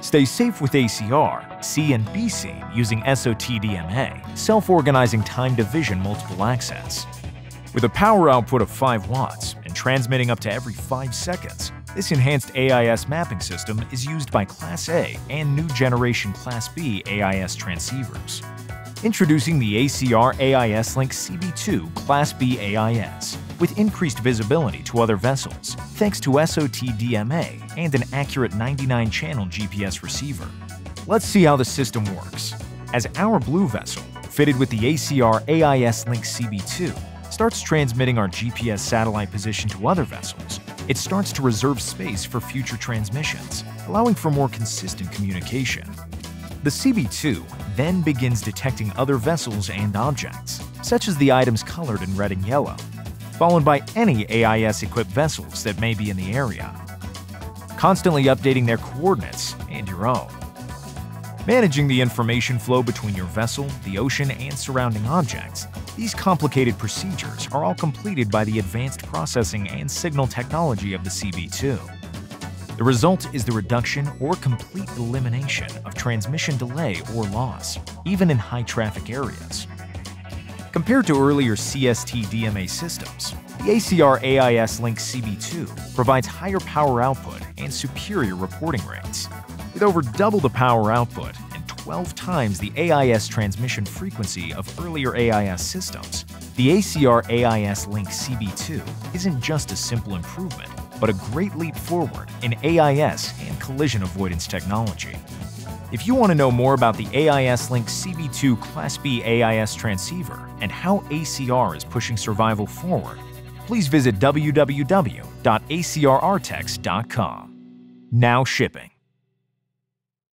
Stay safe with ACR, C and B seen using SOTDMA, self-organizing time division multiple access. With a power output of 5 watts and transmitting up to every 5 seconds, this enhanced AIS mapping system is used by Class A and new generation Class B AIS transceivers. Introducing the ACR AISLink CB2 Class B AIS, with increased visibility to other vessels thanks to SOTDMA and an accurate 99-channel GPS receiver. Let's see how the system works. As our blue vessel, fitted with the ACR AISLink CB2, starts transmitting our GPS satellite position to other vessels, it starts to reserve space for future transmissions, allowing for more consistent communication. The CB2 then begins detecting other vessels and objects, such as the items colored in red and yellow, followed by any AIS-equipped vessels that may be in the area, constantly updating their coordinates and your own. Managing the information flow between your vessel, the ocean, and surrounding objects, these complicated procedures are all completed by the advanced processing and signal technology of the CB2. The result is the reduction or complete elimination of transmission delay or loss, even in high-traffic areas. Compared to earlier CSTDMA systems, the ACR AISLink CB2 provides higher power output and superior reporting rates. With over double the power output and 12 times the AIS transmission frequency of earlier AIS systems, the ACR AISLink CB2 isn't just a simple improvement, but a great leap forward in AIS and collision avoidance technology. If you want to know more about the AISLink CB2 Class B AIS transceiver and how ACR is pushing survival forward, please visit www.acrartex.com. Now shipping.